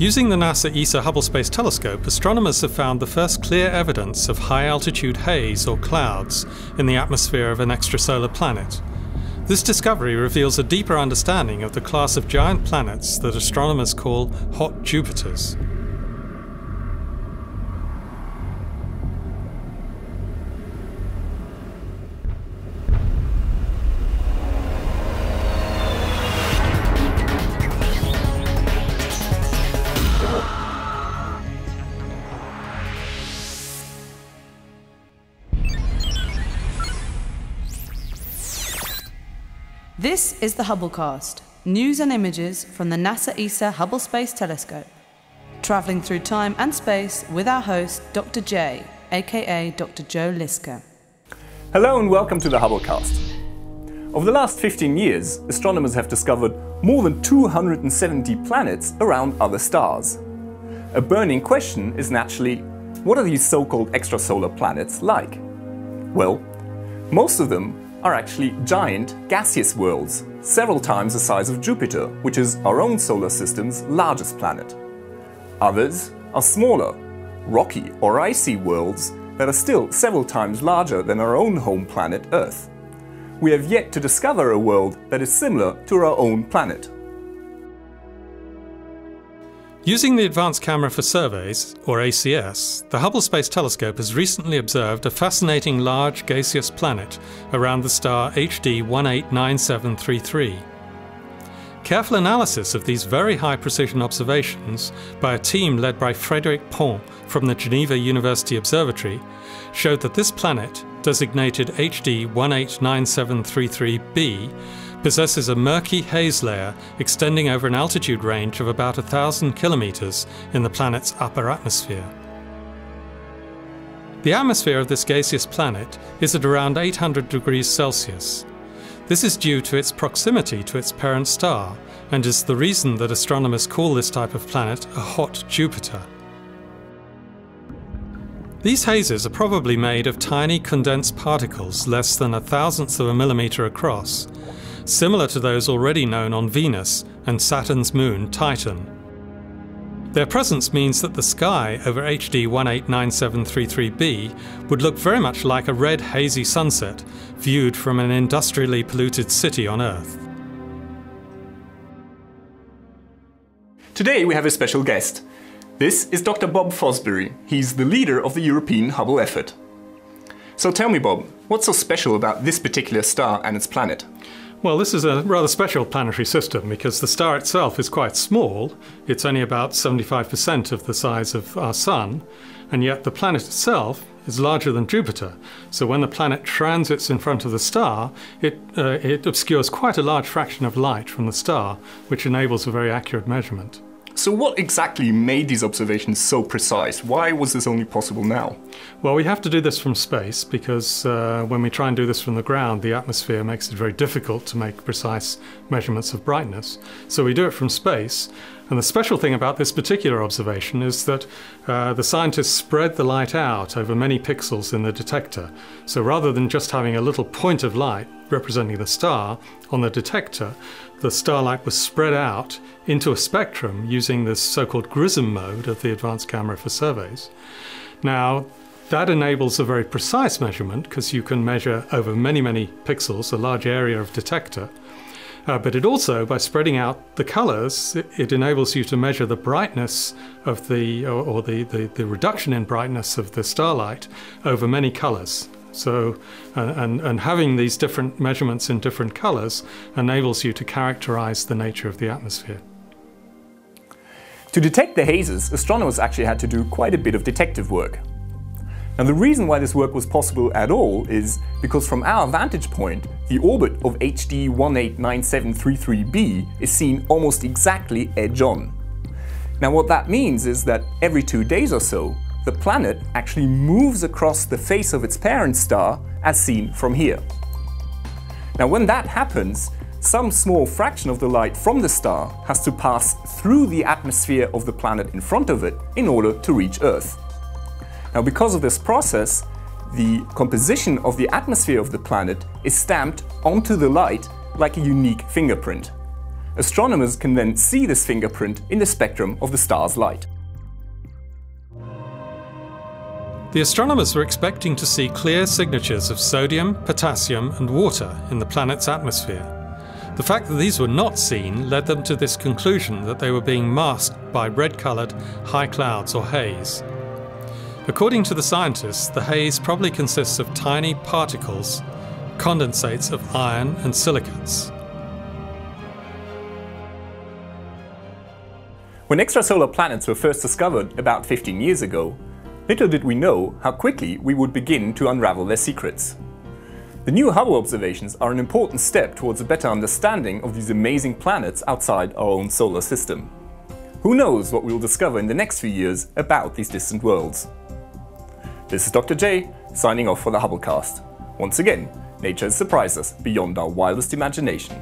Using the NASA ESA Hubble Space Telescope, astronomers have found the first clear evidence of high altitude haze or clouds in the atmosphere of an extrasolar planet. This discovery reveals a deeper understanding of the class of giant planets that astronomers call hot Jupiters. This is the Hubblecast, news and images from the NASA ESA Hubble Space Telescope. Travelling through time and space with our host, Dr. J, aka Dr. Joe Liske. Hello and welcome to the Hubblecast. Over the last 15 years, astronomers have discovered more than 270 planets around other stars. A burning question is naturally, what are these so-called extrasolar planets like? Well, most of them are actually giant gaseous worlds, several times the size of Jupiter, which is our own solar system's largest planet. Others are smaller, rocky or icy worlds that are still several times larger than our own home planet Earth. We have yet to discover a world that is similar to our own planet. Using the Advanced Camera for Surveys, or ACS, the Hubble Space Telescope has recently observed a fascinating large gaseous planet around the star HD 189733. Careful analysis of these very high precision observations by a team led by Frédéric Pont from the Geneva University Observatory showed that this planet, designated HD 189733b, possesses a murky haze layer extending over an altitude range of about 1,000 kilometers in the planet's upper atmosphere. The atmosphere of this gaseous planet is at around 800 degrees Celsius. This is due to its proximity to its parent star and is the reason that astronomers call this type of planet a hot Jupiter. These hazes are probably made of tiny condensed particles less than a thousandth of a millimeter across, similar to those already known on Venus and Saturn's moon Titan. Their presence means that the sky over HD 189733b would look very much like a red hazy sunset viewed from an industrially polluted city on Earth. Today we have a special guest. This is Dr. Bob Fosbury. He's the leader of the European Hubble effort. So tell me, Bob, what's so special about this particular star and its planet? Well, this is a rather special planetary system because the star itself is quite small. It's only about 75% of the size of our Sun, and yet the planet itself is larger than Jupiter. So when the planet transits in front of the star, it, uh, it obscures quite a large fraction of light from the star, which enables a very accurate measurement. So what exactly made these observations so precise? Why was this only possible now? Well, we have to do this from space because uh, when we try and do this from the ground, the atmosphere makes it very difficult to make precise measurements of brightness. So we do it from space. And the special thing about this particular observation is that uh, the scientists spread the light out over many pixels in the detector. So rather than just having a little point of light representing the star on the detector, the starlight was spread out into a spectrum using this so-called GRISM mode of the advanced camera for surveys. Now, that enables a very precise measurement because you can measure over many, many pixels, a large area of detector. Uh, but it also, by spreading out the colors, it, it, enables you to measure the brightness of the, or, or the, the, the reduction in brightness of the starlight over many colors. So, uh, and, and having these different measurements in different colors enables you to characterize the nature of the atmosphere. To detect the hazes, astronomers actually had to do quite a bit of detective work. Now the reason why this work was possible at all is because from our vantage point, the orbit of HD 189733b is seen almost exactly edge on. Now what that means is that every two days or so, the planet actually moves across the face of its parent star as seen from here. Now when that happens, some small fraction of the light from the star has to pass through the atmosphere of the planet in front of it in order to reach Earth. Now because of this process, the composition of the atmosphere of the planet is stamped onto the light like a unique fingerprint. astronomers can then see this fingerprint in the spectrum of the star's light. The astronomers were expecting to see clear signatures of sodium, potassium, and water in the planet's atmosphere. The fact that these were not seen led them to this conclusion that they were being masked by red coloured high clouds or haze. According to the scientists, the haze probably consists of tiny particles, condensates of iron and silicates. When extrasolar planets were first discovered about 15 years ago, little did we know how quickly we would begin to unravel their secrets. The new Hubble observations are an important step towards a better understanding of these amazing planets outside our own solar system. Who knows what we'll discover in the next few years about these distant worlds. This is Dr. J, signing off for the Hubblecast. Once again, nature has surprised us beyond our wildest imagination.